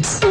Beats.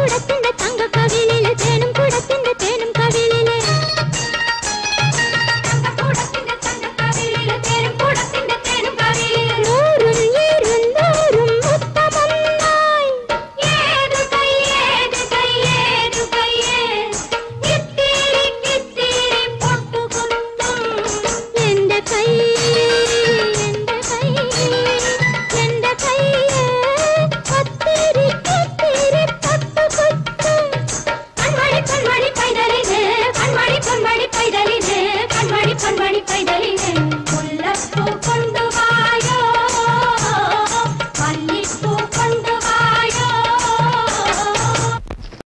കൊടുക്ക